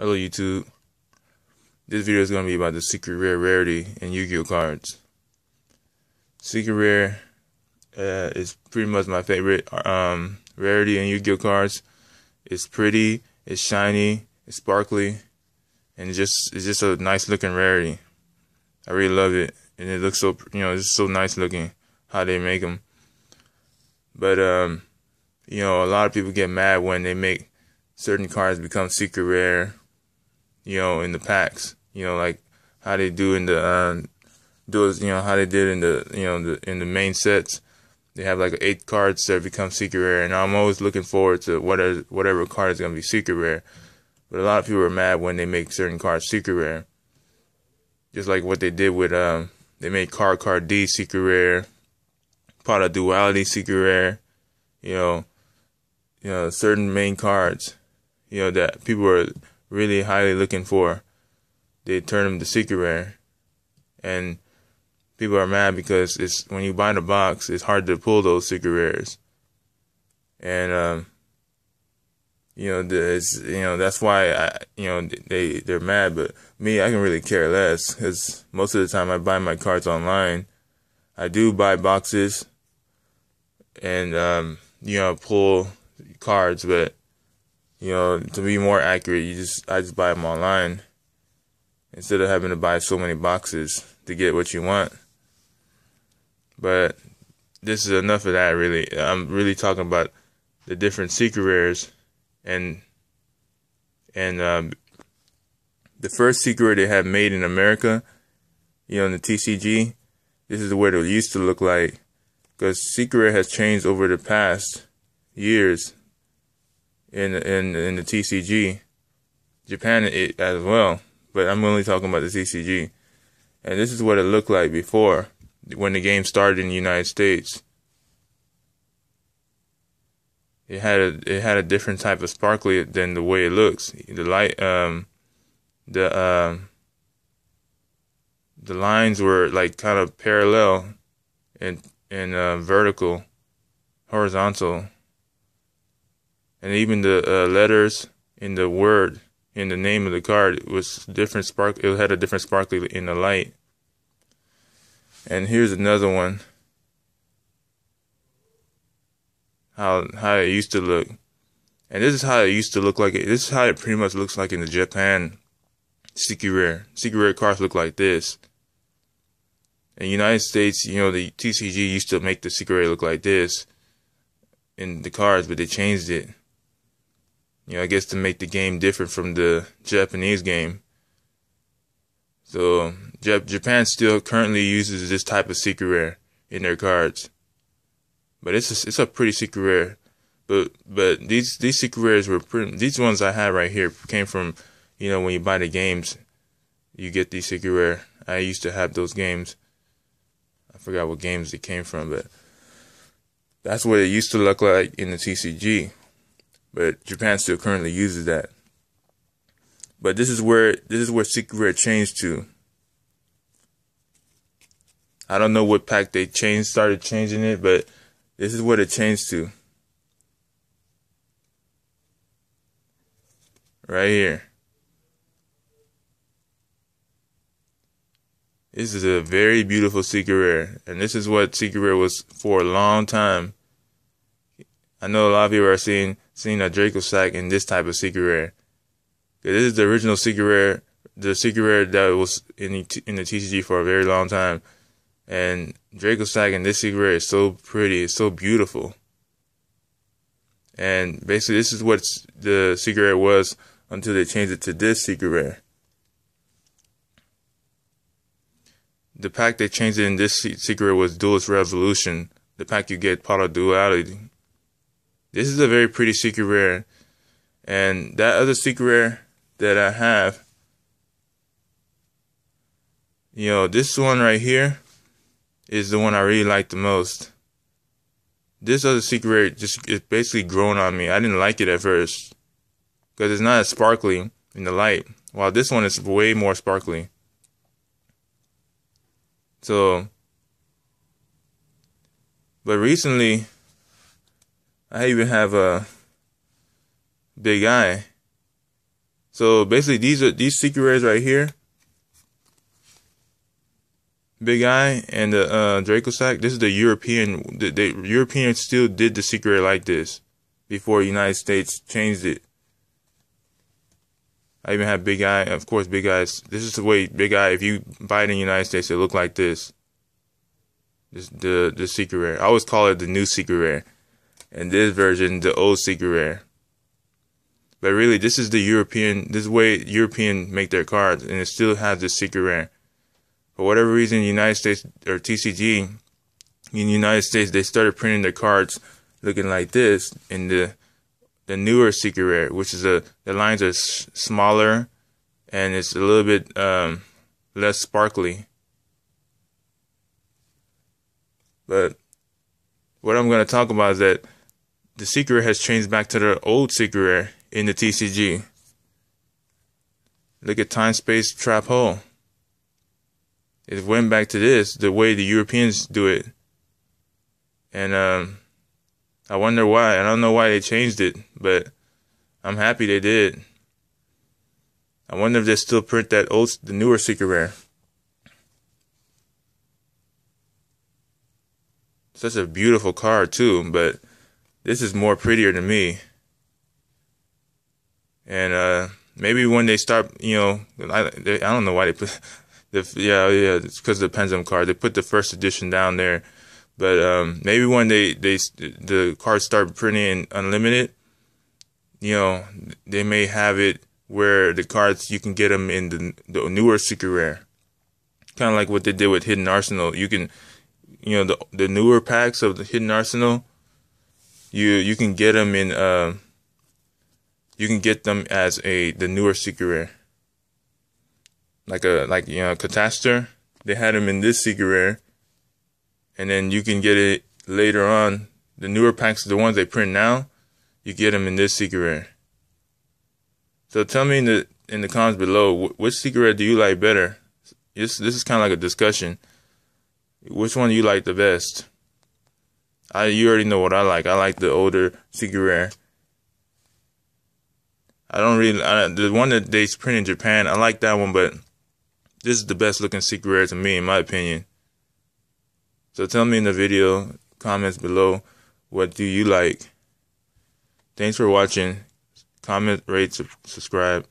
Hello YouTube. This video is going to be about the secret rare rarity in Yu-Gi-Oh cards. Secret rare uh, is pretty much my favorite um, rarity in Yu-Gi-Oh cards. It's pretty, it's shiny, it's sparkly, and it's just it's just a nice looking rarity. I really love it, and it looks so you know it's so nice looking how they make them. But um, you know, a lot of people get mad when they make certain cards become secret rare you know, in the packs. You know, like how they do in the uh, those, you know, how they did in the, you know, the in the main sets. They have like eight cards that become secret rare, and I'm always looking forward to whatever whatever card is gonna be secret rare. But a lot of people are mad when they make certain cards secret rare. Just like what they did with um, they made Cardcar D secret rare, pot of duality secret rare. You know, you know certain main cards. You know that people are really highly looking for, they turn them to secret rare. And people are mad because it's when you buy the box, it's hard to pull those secret rares. And um, you know, it's, you know that's why I, you know, they they're mad. But me, I can really care less because most of the time I buy my cards online. I do buy boxes and um, you know pull cards, but you know, to be more accurate, you just I just buy them online instead of having to buy so many boxes to get what you want. But this is enough of that. Really, I'm really talking about the different secret rares and and um, the first secret they have made in America, you know, in the TCG. This is what it used to look like, because secret has changed over the past years in in in the TCG, Japan it, as well. But I'm only talking about the TCG, and this is what it looked like before when the game started in the United States. It had a it had a different type of sparkly than the way it looks. The light um the um the lines were like kind of parallel and and uh, vertical, horizontal and even the uh, letters in the word in the name of the card it was different spark it had a different sparkly in the light. And here's another one. How how it used to look. And this is how it used to look like it this is how it pretty much looks like in the japan secret rare secret rare cards look like this. In the united states you know the tcg used to make the secret rare look like this in the cards but they changed it you know, I guess to make the game different from the Japanese game. So Japan still currently uses this type of secret rare in their cards, but it's a, it's a pretty secret rare. But but these these secret rares were pretty. These ones I have right here came from, you know, when you buy the games, you get these secret rare. I used to have those games. I forgot what games they came from, but that's what it used to look like in the TCG but Japan still currently uses that. But this is where this is where Secret Rare changed to. I don't know what pack they changed started changing it, but this is what it changed to. Right here. This is a very beautiful Secret Rare, and this is what Secret Rare was for a long time. I know a lot of people are seeing seeing a Dracossack in this type of secret rare. This is the original secret rare, the secret rare that was in the, in the TCG for a very long time. And Dracossack in this secret rare is so pretty, it's so beautiful. And basically, this is what the secret rare was until they changed it to this secret rare. The pack they changed it in this secret rare was Duelist Revolution. The pack you get Pot of Duality. This is a very pretty secret rare. And that other secret rare that I have, you know, this one right here is the one I really like the most. This other secret rare just is basically grown on me. I didn't like it at first because it's not as sparkly in the light, while this one is way more sparkly. So, but recently, I even have a big eye. So basically, these are these secret rares right here. Big Eye and the uh, Dracossack. This is the European. The, the Europeans still did the secret like this before the United States changed it. I even have Big Eye. Of course, Big Eyes. This is the way Big Eye. If you buy it in the United States, it look like this. This the the secret rare. I always call it the new secret rare, and this version the old secret rare. But really, this is the European. This way European make their cards, and it still has the secret rare. For whatever reason, United States or TCG in the United States, they started printing their cards looking like this in the the newer secret rare, which is a the lines are smaller and it's a little bit um, less sparkly. But what I'm going to talk about is that the secret has changed back to the old secret in the TCG. Look at time space trap hole. It went back to this the way the Europeans do it, and um, I wonder why. I don't know why they changed it, but I'm happy they did. I wonder if they still print that old, the newer secret rare. Such a beautiful card too, but this is more prettier than me. And uh, maybe when they start, you know, I, they, I don't know why they put the yeah yeah it's because the Pendulum card. They put the first edition down there, but um, maybe when they they the cards start printing unlimited, you know, they may have it where the cards you can get them in the the newer secret rare, kind of like what they did with Hidden Arsenal. You can you know the the newer packs of the Hidden Arsenal. You you can get them in uh, you can get them as a the newer secret. Like a like you know Catastor, they had them in this secret and then you can get it later on. The newer packs, the ones they print now, you get them in this secret. So tell me in the in the comments below, which secret do you like better? This this is kind of like a discussion. Which one do you like the best? I you already know what I like. I like the older secret rare. I don't really I, the one that they print in Japan. I like that one, but this is the best looking secret rare to me, in my opinion. So tell me in the video comments below what do you like. Thanks for watching. Comment, rate, subscribe.